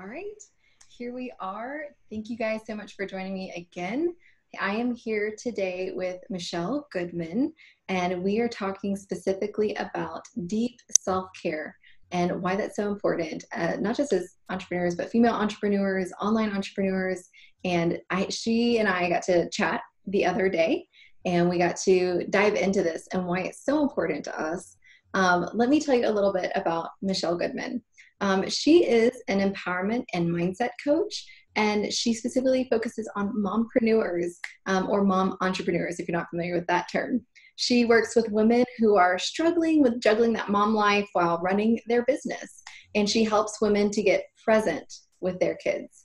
All right, here we are. Thank you guys so much for joining me again. I am here today with Michelle Goodman, and we are talking specifically about deep self care and why that's so important, uh, not just as entrepreneurs, but female entrepreneurs, online entrepreneurs. And I, she and I got to chat the other day, and we got to dive into this and why it's so important to us. Um, let me tell you a little bit about Michelle Goodman. Um, she is an empowerment and mindset coach, and she specifically focuses on mompreneurs um, or mom entrepreneurs, if you're not familiar with that term. She works with women who are struggling with juggling that mom life while running their business, and she helps women to get present with their kids.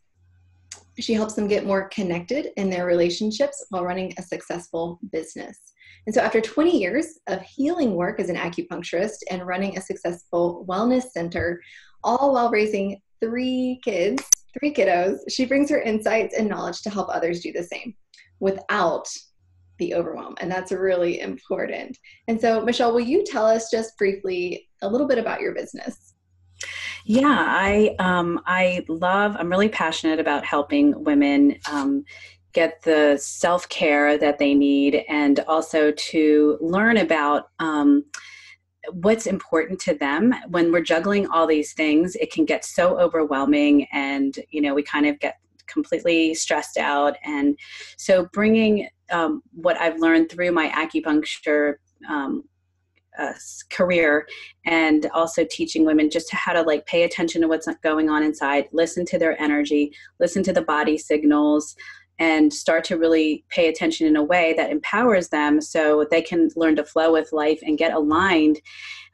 She helps them get more connected in their relationships while running a successful business. And so, after 20 years of healing work as an acupuncturist and running a successful wellness center, all while raising three kids, three kiddos. She brings her insights and knowledge to help others do the same without the overwhelm. And that's really important. And so, Michelle, will you tell us just briefly a little bit about your business? Yeah, I um, I love. I'm really passionate about helping women um, get the self care that they need, and also to learn about. Um, what's important to them when we're juggling all these things it can get so overwhelming and you know we kind of get completely stressed out. And so bringing um, what i've learned through my acupuncture um, uh, career and also teaching women just how to like pay attention to what's going on inside listen to their energy listen to the body signals and start to really pay attention in a way that empowers them so they can learn to flow with life and get aligned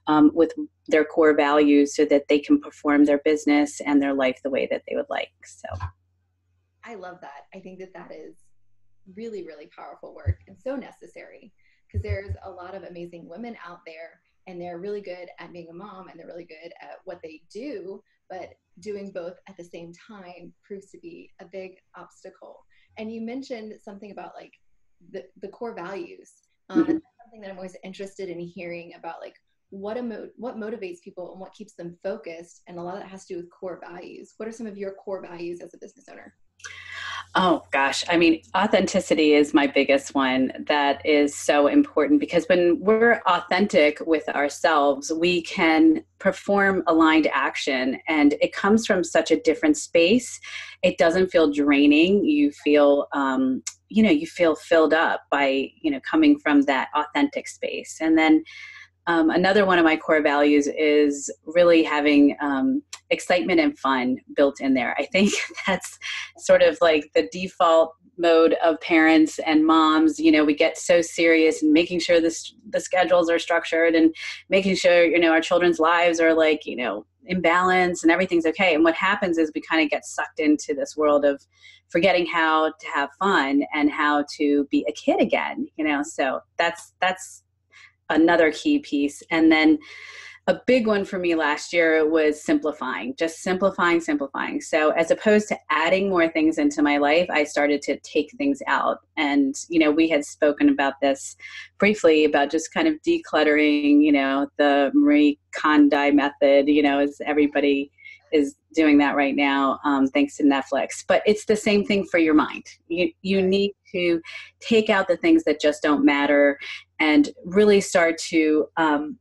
um, with their core values so that they can perform their business and their life the way that they would like so. I love that. I think that that is really really powerful work and so necessary because there's a lot of amazing women out there and they're really good at being a mom and they're really good at what they do but doing both at the same time proves to be a big obstacle and you mentioned something about like the, the core values. Um, mm-hmm. something that i'm always interested in hearing about like what emo- what motivates people and what keeps them focused and a lot of that has to do with core values. What are some of your core values as a business owner Oh gosh, I mean, authenticity is my biggest one. That is so important because when we're authentic with ourselves, we can perform aligned action and it comes from such a different space. It doesn't feel draining. You feel, um, you know, you feel filled up by, you know, coming from that authentic space. And then um, another one of my core values is really having um, excitement and fun built in there. I think that's sort of like the default mode of parents and moms. You know, we get so serious and making sure this the schedules are structured and making sure you know our children's lives are like you know in balance and everything's okay. And what happens is we kind of get sucked into this world of forgetting how to have fun and how to be a kid again. You know, so that's that's another key piece. And then a big one for me last year was simplifying, just simplifying, simplifying. So as opposed to adding more things into my life, I started to take things out. And, you know, we had spoken about this briefly about just kind of decluttering, you know, the Marie Kondo method, you know, as everybody is doing that right now um, thanks to netflix but it's the same thing for your mind you, you need to take out the things that just don't matter and really start to um,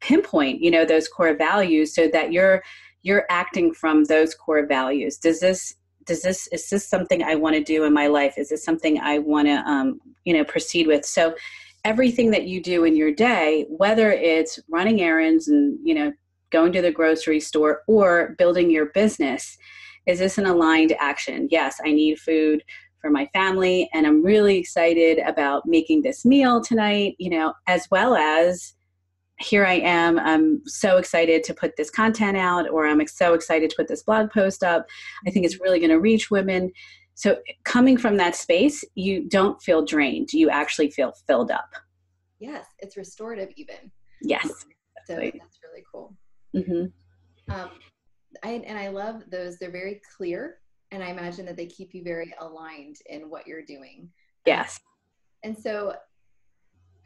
pinpoint you know those core values so that you're you're acting from those core values. Does this does this is this something i want to do in my life? Is this something i want to um, you know proceed with? So everything that you do in your day whether it's running errands and you know going to the grocery store or building your business is this an aligned action? Yes i need food for my family and i'm really excited about making this meal tonight you know as well as here i am i'm so excited to put this content out or i'm so excited to put this blog post up. I think it's really going to reach women. So coming from that space you don't feel drained you actually feel filled up. Yes it's restorative even. Yes so that's really cool. Mm-hmm. um, I, and i love those they're very clear and I imagine that they keep you very aligned in what you're doing. Yes. And so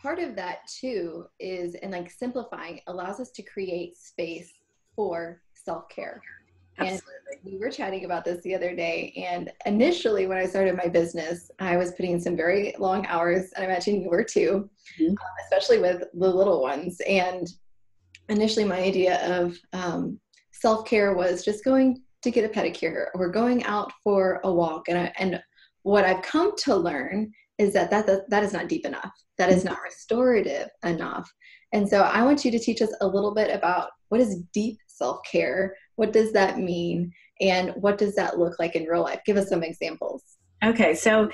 part of that too is and like simplifying allows us to create space for self-care. And we were chatting about this the other day. And initially, when I started my business, I was putting in some very long hours. And I imagine you were too, mm-hmm. um, especially with the little ones. And initially, my idea of um, self care was just going to get a pedicure or going out for a walk. And, I, and what I've come to learn is that, that that, that is not deep enough. That is not restorative enough. And so I want you to teach us a little bit about what is deep self care? What does that mean? And what does that look like in real life? Give us some examples. Okay, so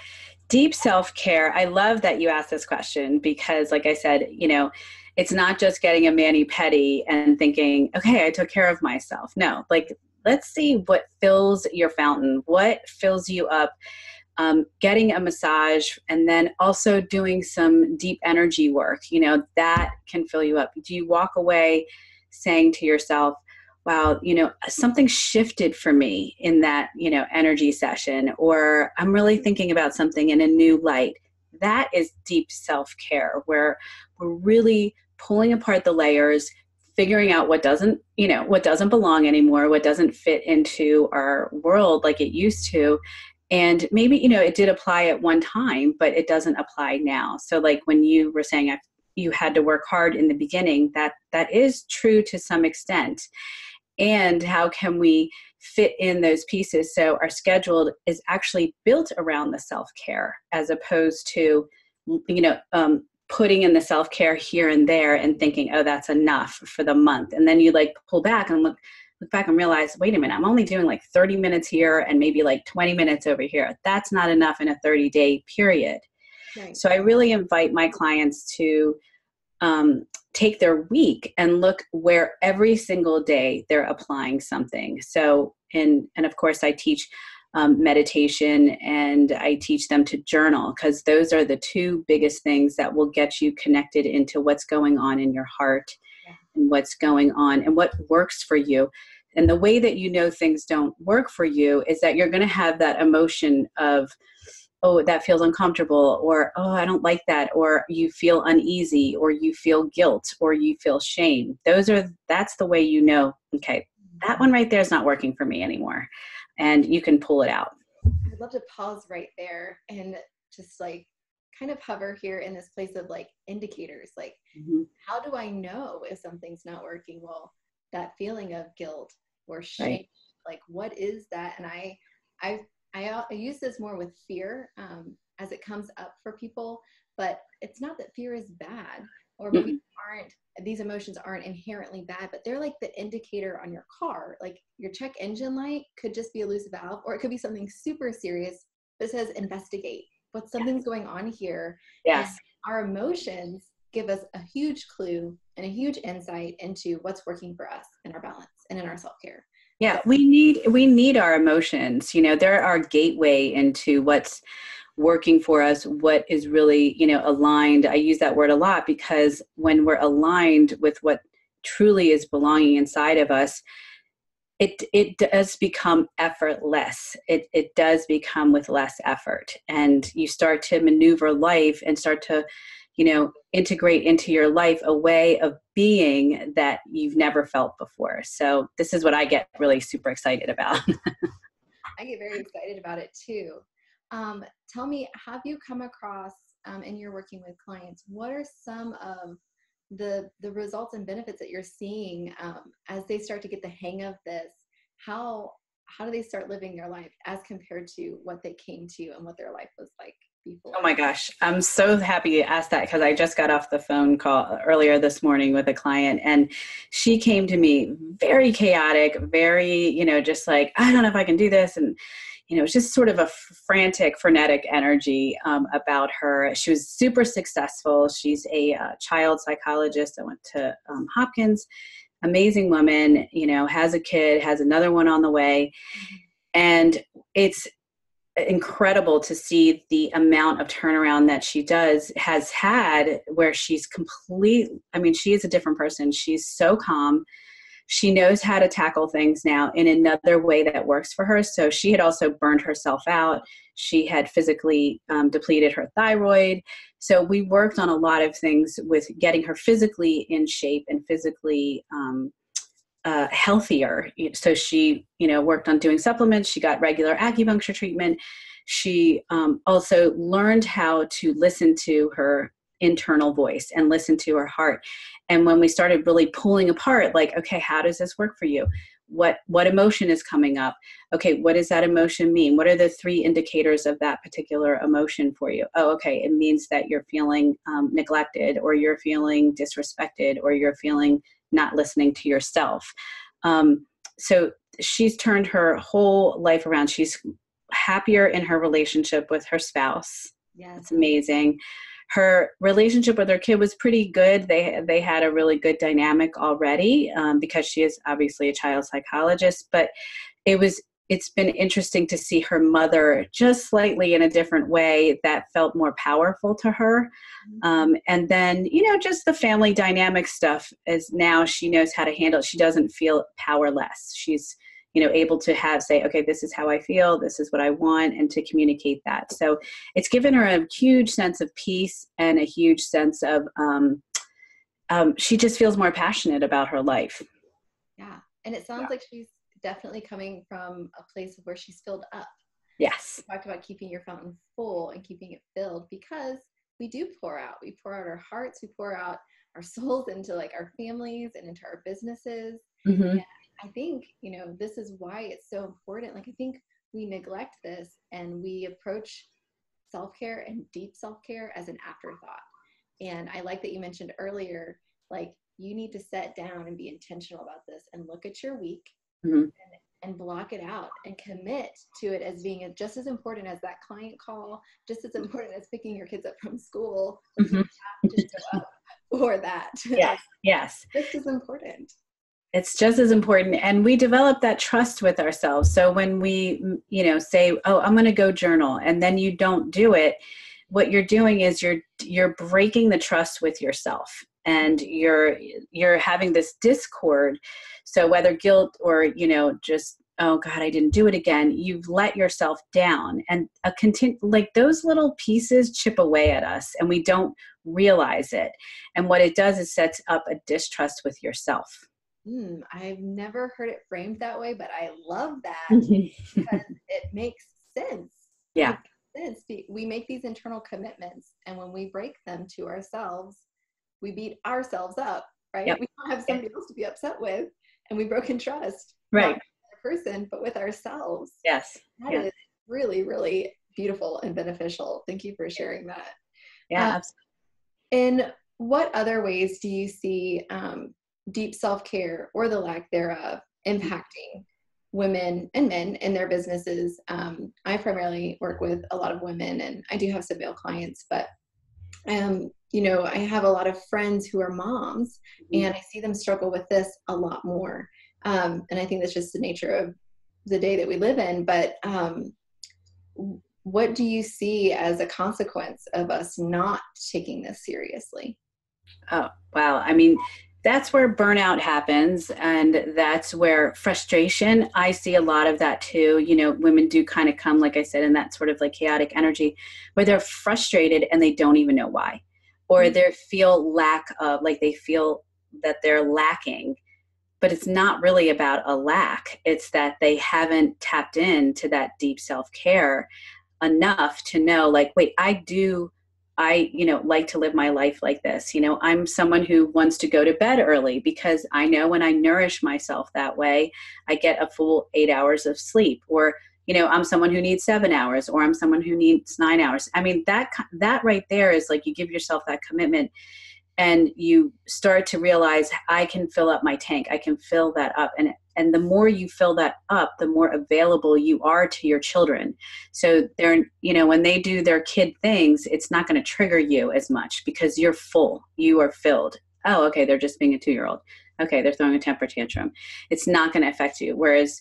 deep self care, I love that you asked this question because, like I said, you know, it's not just getting a mani pedi and thinking, okay, I took care of myself. No, like let's see what fills your fountain, what fills you up. Um, getting a massage and then also doing some deep energy work, you know, that can fill you up. Do you walk away saying to yourself, wow, you know, something shifted for me in that, you know, energy session, or I'm really thinking about something in a new light. That is deep self care where we're really pulling apart the layers, figuring out what doesn't, you know, what doesn't belong anymore, what doesn't fit into our world like it used to. And maybe, you know, it did apply at one time, but it doesn't apply now. So, like when you were saying, you had to work hard in the beginning, that that is true to some extent and how can we fit in those pieces so our schedule is actually built around the self-care as opposed to you know um, putting in the self-care here and there and thinking oh that's enough for the month and then you like pull back and look look back and realize wait a minute i'm only doing like 30 minutes here and maybe like 20 minutes over here that's not enough in a 30 day period right. so i really invite my clients to um, take their week and look where every single day they're applying something. So, and and of course, I teach um, meditation and I teach them to journal because those are the two biggest things that will get you connected into what's going on in your heart yeah. and what's going on and what works for you. And the way that you know things don't work for you is that you're going to have that emotion of oh that feels uncomfortable or oh i don't like that or you feel uneasy or you feel guilt or you feel shame those are that's the way you know okay that one right there is not working for me anymore and you can pull it out i'd love to pause right there and just like kind of hover here in this place of like indicators like mm-hmm. how do i know if something's not working well that feeling of guilt or shame right. like what is that and i i I, uh, I use this more with fear um, as it comes up for people, but it's not that fear is bad or maybe mm-hmm. aren't these emotions aren't inherently bad, but they're like the indicator on your car. Like your check engine light could just be a loose valve, or it could be something super serious that says investigate. What something's going on here. Yes. And our emotions give us a huge clue and a huge insight into what's working for us in our balance and in our self care yeah we need we need our emotions you know they're our gateway into what's working for us what is really you know aligned. I use that word a lot because when we're aligned with what truly is belonging inside of us it it does become effortless. It it does become with less effort. And you start to maneuver life and start to you know integrate into your life a way of being that you've never felt before. So this is what i get really super excited about. I get very excited about it too um, tell me have you come across um, and you're working with clients what are some of the the results and benefits that you're seeing um, as they start to get the hang of this how how do they start living their life as compared to what they came to and what their life was like before? Oh my gosh, I'm so happy you asked that because I just got off the phone call earlier this morning with a client, and she came to me very chaotic, very, you know, just like, I don't know if I can do this. And, you know, just sort of a frantic, frenetic energy um, about her. She was super successful. She's a uh, child psychologist. I went to um, Hopkins. Amazing woman, you know, has a kid, has another one on the way. And it's incredible to see the amount of turnaround that she does has had where she's complete i mean she is a different person she's so calm she knows how to tackle things now in another way that works for her so she had also burned herself out she had physically um, depleted her thyroid so we worked on a lot of things with getting her physically in shape and physically um, uh, healthier. So she, you know, worked on doing supplements. She got regular acupuncture treatment. She um, also learned how to listen to her internal voice and listen to her heart. And when we started really pulling apart, like, okay, how does this work for you? What what emotion is coming up? Okay, what does that emotion mean? What are the three indicators of that particular emotion for you? Oh, okay, it means that you're feeling um, neglected, or you're feeling disrespected, or you're feeling not listening to yourself. Um, so she's turned her whole life around. She's happier in her relationship with her spouse. Yeah, it's amazing. Her relationship with her kid was pretty good. They they had a really good dynamic already um, because she is obviously a child psychologist. But it was it's been interesting to see her mother just slightly in a different way that felt more powerful to her. Mm-hmm. Um, and then, you know, just the family dynamic stuff is now she knows how to handle it. She doesn't feel powerless. She's, you know, able to have say, okay, this is how I feel, this is what I want, and to communicate that. So it's given her a huge sense of peace and a huge sense of, um, um, she just feels more passionate about her life. Yeah. And it sounds yeah. like she's definitely coming from a place of where she's filled up. Yes. You talked about keeping your fountain full and keeping it filled because we do pour out. We pour out our hearts, we pour out our souls into like our families and into our businesses. Mm-hmm. And I think, you know, this is why it's so important. Like, I think we neglect this and we approach self care and deep self care as an afterthought. And I like that you mentioned earlier, like, you need to set down and be intentional about this and look at your week mm-hmm. and, and, block it out and commit to it as being just as important as that client call, just as important as picking your kids up from school mm-hmm. or that. Yes, yes. This is important. It's just as important. And we develop that trust with ourselves. So when we, you know, say, oh, I'm going to go journal, and then you don't do it, what you're doing is you're you're breaking the trust with yourself. And you're you're having this discord. So whether guilt or you know just oh god i didn't do it again you've let yourself down. And a continue like those little pieces chip away at us and we don't realize it. And what it does is sets up a distrust with yourself mm, i've never heard it framed that way but i love that because it makes sense. Yeah. Sense. We make these internal commitments and when we break them to ourselves we beat ourselves up right? Yep. we don't have somebody else to be upset with and we broken trust right. person but with ourselves. Yes. That is really really beautiful and beneficial. Thank you for sharing that. Yeah um, in what other ways do you see um, deep self-care or the lack thereof impacting women and men in their businesses um, i primarily work with a lot of women and i do have some male clients but um, you know, I have a lot of friends who are moms, mm-hmm. and I see them struggle with this a lot more. Um, and I think that's just the nature of the day that we live in. But um, what do you see as a consequence of us not taking this seriously? Oh, wow. I mean, that's where burnout happens and that's where frustration i see a lot of that too you know women do kind of come like i said in that sort of like chaotic energy where they're frustrated and they don't even know why or mm-hmm. they feel lack of like they feel that they're lacking but it's not really about a lack it's that they haven't tapped into that deep self-care enough to know like wait i do I, you know, like to live my life like this. You know, I'm someone who wants to go to bed early because I know when I nourish myself that way, I get a full eight hours of sleep. Or, you know, I'm someone who needs seven hours, or I'm someone who needs nine hours. I mean, that that right there is like you give yourself that commitment, and you start to realize I can fill up my tank. I can fill that up, and and the more you fill that up the more available you are to your children. So they're you know when they do their kid things it's not going to trigger you as much because you're full you are filled. Oh okay they're just being a two year old okay they're throwing a temper tantrum. It's not going to affect you. Whereas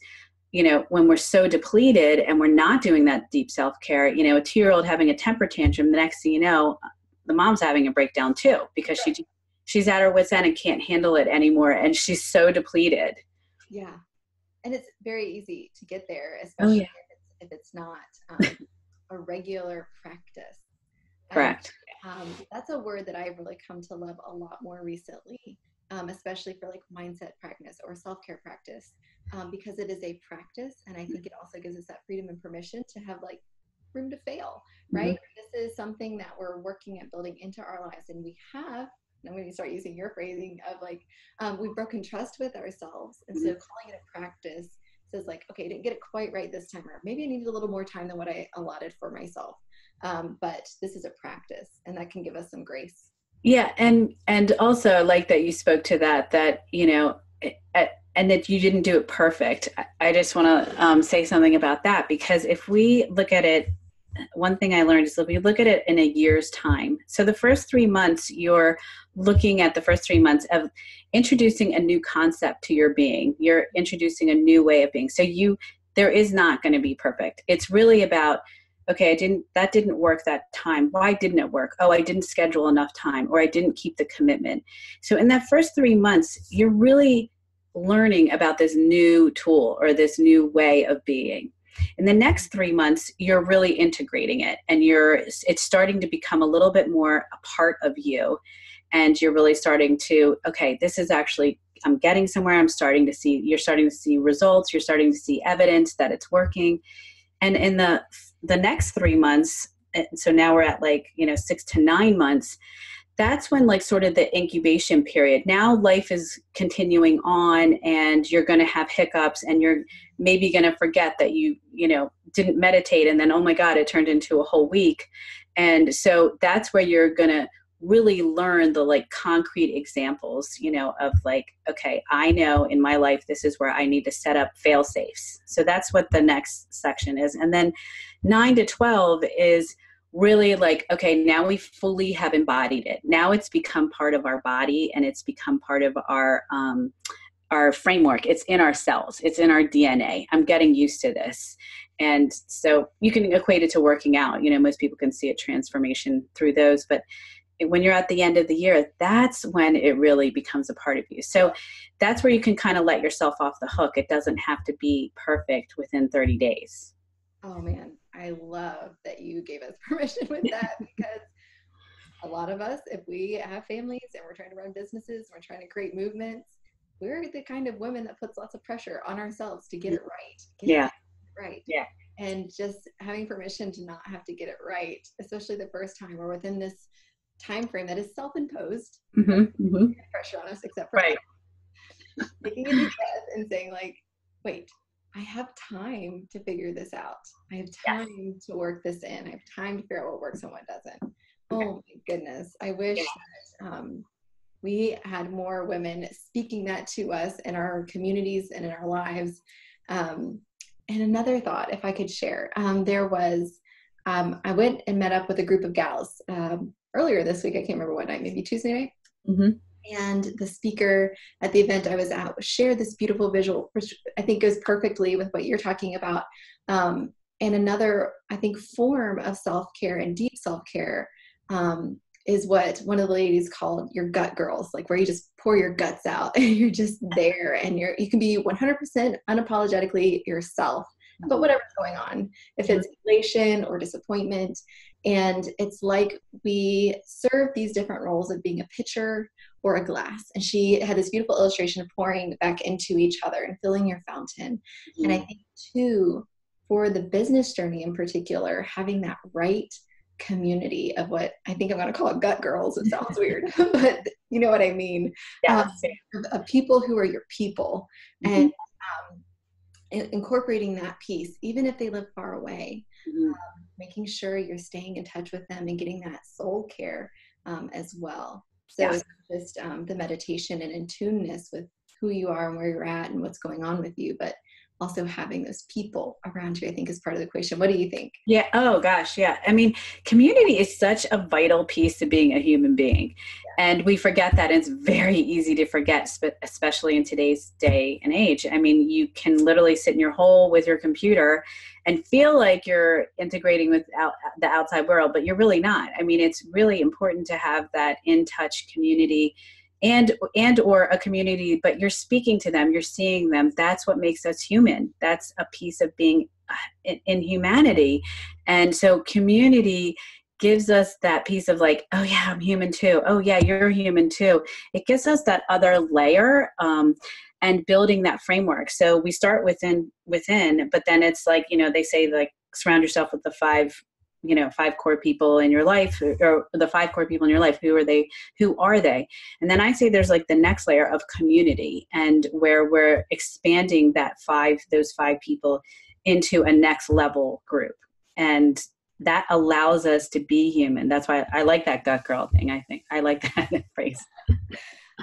you know when we're so depleted and we're not doing that deep self-care you know a two year old having a temper tantrum the next thing you know the mom's having a breakdown too because she she's at her wits end and can't handle it anymore and she's so depleted yeah. And it's very easy to get there, oh, especially oh, yeah. if, it's, if, it's, not um, a regular practice. Correct. Um, that's a word that I've really come to love a lot more recently. um, especially for like mindset practice or self-care practice um, because it is a practice and i think it also gives us that freedom and permission to have like room to fail right mm-hmm. this is something that we're working at building into our lives and we have I'm going to start using your phrasing of like um, we've broken trust with ourselves, and mm-hmm. so calling it a practice says like, okay, I didn't get it quite right this time, or maybe I needed a little more time than what I allotted for myself. Um, but this is a practice, and that can give us some grace. Yeah, and and also like that you spoke to that that you know. and that you didn't do it perfect. I just want to um, say something about that because if we look at it one thing I learned is if we look at it in a year's time. So the first three months, you're looking at the first three months of introducing a new concept to your being. You're introducing a new way of being. So you, there is not going to be perfect. It's really about, okay, I didn't, that didn't work that time. Why didn't it work? Oh, I didn't schedule enough time or I didn't keep the commitment. So in that first three months, you're really learning about this new tool or this new way of being in the next three months you're really integrating it and you're it's starting to become a little bit more a part of you. And you're really starting to okay this is actually i'm getting somewhere. I'm starting to see you're starting to see results. You're starting to see evidence that it's working. And in the the next three months eh, so now we're at like you know six to nine months that's when like sort of the incubation period. Now life is continuing on and you're going to have hiccups and you're maybe going to forget that you you know didn't meditate and then oh my god it turned into a whole week. And so that's where you're going to really learn the like concrete examples you know of like okay i know in my life this is where i need to set up fail safes. So that's what the next section is. And then 9 to 12 is really like okay now we fully have embodied it. Now it's become part of our body and it's become part of our um, our framework. It's in our cells it's in our dna i'm getting used to this. And so you can equate it to working out. You know most people can see a transformation through those but when you're at the end of the year that's when it really becomes a part of you. So that's where you can kind of let yourself off the hook. It doesn't have to be perfect within 30 days. Oh man I love that you gave us permission with that because a lot of us, if we have families and we're trying to run businesses, we're trying to create movements, we're the kind of women that puts lots of pressure on ourselves to get it right. Get yeah. It right. Yeah. And just having permission to not have to get it right, especially the first time or within this time frame that is self-imposed. Mm-hmm. Mm-hmm. Pressure on us, except for right. taking a deep breath and saying like, wait, I have time to figure this out. I have time yes. to work this in. I have time to figure out what works and what doesn't. Okay. Oh my goodness. I wish yeah. that um, we had more women speaking that to us in our communities and in our lives. Um, and another thought, if I could share, um, there was, um, I went and met up with a group of gals um, earlier this week. I can't remember what night, maybe Tuesday night. Mm-hmm and the speaker at the event I was at shared this beautiful visual, which I think goes perfectly with what you're talking about. Um, and another, I think, form of self care and deep self care um, is what one of the ladies called your gut girls, like where you just pour your guts out and you're just there and you're you can be 100% unapologetically yourself but whatever's going on, if it's elation or disappointment. And it's like we serve these different roles of being a pitcher or a glass. And she had this beautiful illustration of pouring back into each other and filling your fountain. Mm-hmm. And I think, too, for the business journey in particular, having that right community of what I think I'm going to call it gut girls. It sounds weird, but you know what I mean. Yeah. Um, of, of, people who are your people mm-hmm. and incorporating that piece, even if they live far away, mm-hmm. um, making sure you're staying in touch with them and getting that soul care um, as well. So it's just um, the meditation and in tuneness with who you are and where you're at and what's going on with you, but also having those people around you, I think is part of the equation. What do you think? Yeah. Oh gosh. Yeah. I mean, community is such a vital piece to being a human being. Yeah. And we forget that. It's very easy to forget, especially in today's day and age. I mean, you can literally sit in your hole with your computer and feel like you're integrating with out, the outside world, but you're really not. I mean, it's really important to have that in touch community and and or a community but you're speaking to them you're seeing them that's what makes us human that's a piece of being uh, in, in humanity and so community gives us that piece of like, oh yeah, I'm human too. Oh yeah, you're human too. It gives us that other layer um, and building that framework. So we start within within, but then it's like you know they say like surround yourself with the five you know five core people in your life or the five core people in your life who are they who are they? And then i say there's like the next layer of community and where we're expanding that five those five people into a next level group. And that allows us to be human. That's why i like that gut girl thing i think. I like that phrase.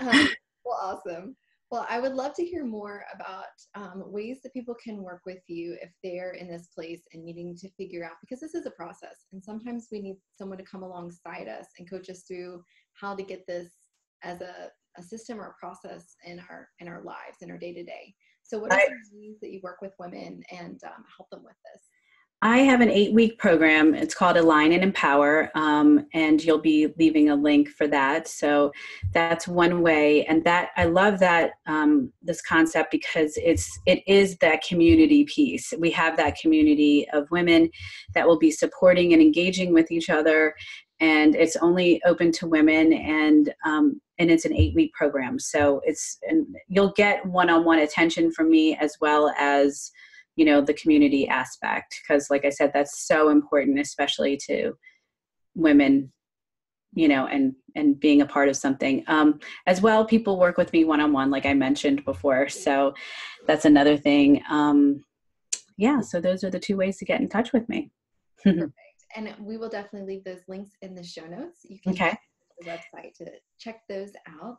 Um, well awesome well, I would love to hear more about um, ways that people can work with you if they're in this place and needing to figure out, because this is a process. And sometimes we need someone to come alongside us and coach us through how to get this as a, a system or a process in our in our lives, in our day to day. So, what are some ways that you work with women and um, help them with this? I have an eight week program. It's called Align and Empower, um, and you'll be leaving a link for that. So that's one way, and that I love that um, this concept because it's it is that community piece. We have that community of women that will be supporting and engaging with each other, and it's only open to women and um, and it's an eight week program. So it's and you'll get one on one attention from me as well as you know the community aspect because like i said that's so important especially to women you know and and being a part of something. Um as well people work with me one-on-one like i mentioned before so that's another thing. Um yeah so those are the two ways to get in touch with me. Perfect. And we will definitely leave those links in the show notes. You can okay. the website to check those out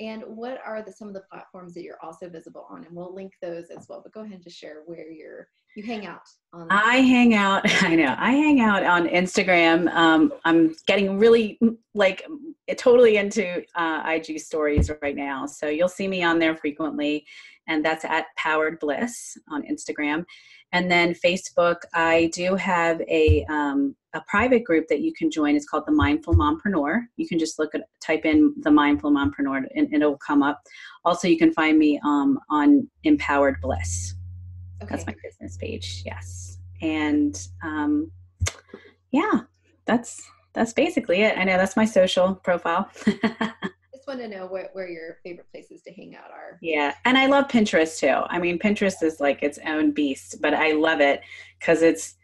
and what are the, some of the platforms that you're also visible on? And we'll link those as well. But go ahead and just share where you're you hang out on. I hang out. I know. I hang out on Instagram. Um, I'm getting really like totally into uh, IG stories right now. So you'll see me on there frequently, and that's at Empowered Bliss on Instagram. And then Facebook, I do have a um, a private group that you can join. It's called the Mindful Mompreneur. You can just look at type in the Mindful Mompreneur and, it'll come up. Also, you can find me um, on Empowered Bliss. Okay. That's my business page. Yes, and um, yeah, that's that's basically it. I know that's my social profile. Just want to know where, where your favorite places to hang out are. Yeah. And I love Pinterest too. I mean, Pinterest is like its own beast, but I love it because it's,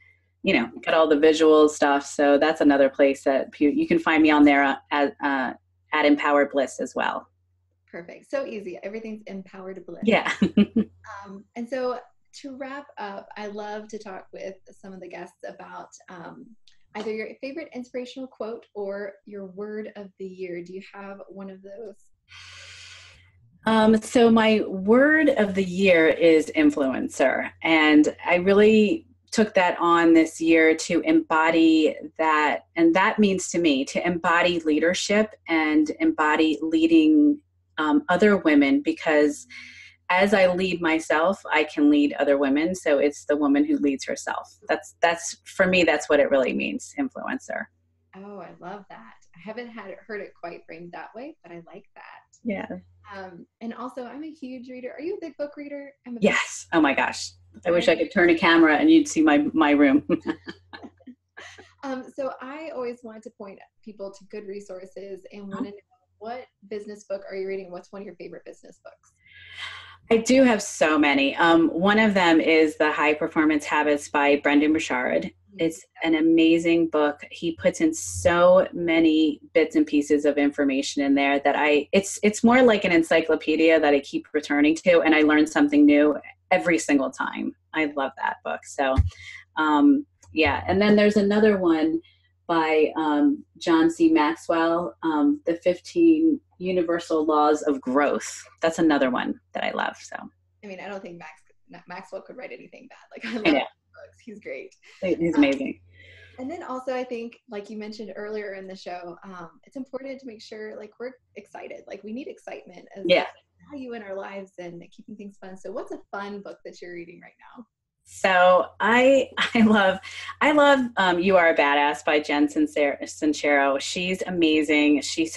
you know, got all the visual stuff. So that's another place that you can find me on there at, uh, at Empowered Bliss as well. Perfect. So easy. Everything's empowered bliss. Yeah. um, and so to wrap up, I love to talk with some of the guests about um, either your favorite inspirational quote or your word of the year. Do you have one of those? Um, so my word of the year is influencer, and I really took that on this year to embody that, and that means to me to embody leadership and embody leading um, other women because as I lead myself, I can lead other women. So it's the woman who leads herself. That's that's for me. That's what it really means, influencer. Oh, I love that. I haven't had heard it quite framed that way, but I like that. Yeah. Um, and also, I'm a huge reader. Are you a big book reader? I'm a yes. oh my gosh. I wish I could turn a camera and you'd see my my room. um, so I always wanted to point people to good resources and want to know what business book are you reading? What's one of your favorite business books? I do have so many. Um, one of them is The High Performance Habits by Brendon Burchard. It's an amazing book. He puts in so many bits and pieces of information in there that I it's it's more like an encyclopedia that I keep returning to and I learn something new every single time. I love that book. So um, yeah, and then there's another one by um, John C. Maxwell, um, The 15 Universal Laws of Growth. That's another one that I love. So, I mean, I don't think Max, Maxwell could write anything bad. Like, I love I books. He's great. He's amazing. Um, and then also, I think, like you mentioned earlier in the show, um, it's important to make sure, like, we're excited. Like, we need excitement as yeah. value in our lives and keeping things fun. So, what's a fun book that you're reading right now? So I I love I love um, "You Are a Badass" by Jen Sincero. She's amazing. She's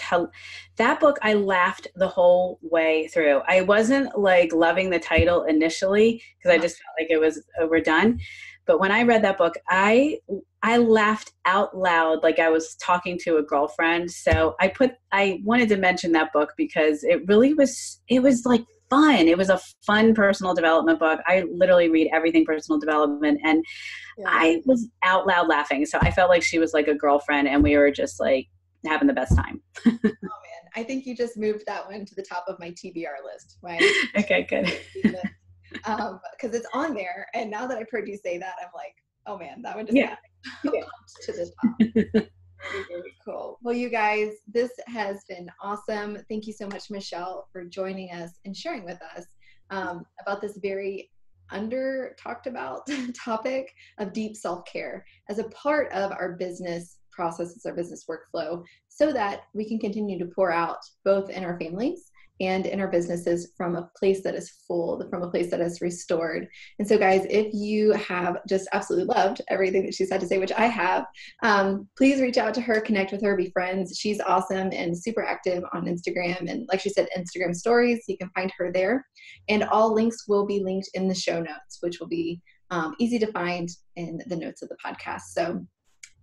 that book. I laughed the whole way through. I wasn't like loving the title initially because I just felt like it was overdone, but when I read that book, I I laughed out loud like I was talking to a girlfriend. So I put I wanted to mention that book because it really was it was like fun. It was a fun personal development book. I literally read everything personal development and yeah. I was out loud laughing. So I felt like she was like a girlfriend and we were just like having the best time. oh man, I think you just moved that one to the top of my TBR list. Right? okay, good. Because um, it's on there, and now that I've heard you say that, I'm like, oh man, that one just yeah. got to the top. Very cool. Well, you guys, this has been awesome. Thank you so much, Michelle, for joining us and sharing with us um, about this very under talked about topic of deep self care as a part of our business processes, our business workflow, so that we can continue to pour out both in our families and in our businesses from a place that is full, from a place that is restored. And so, guys, if you have just absolutely loved everything that she's had to say, which I have, um, please reach out to her, connect with her, be friends. She's awesome and super active on Instagram. And like she said, Instagram stories, you can find her there. And all links will be linked in the show notes, which will be um, easy to find in the notes of the podcast. So,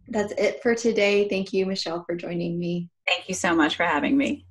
that's it for today. Thank you, Michelle, for joining me. Thank you so much for having me.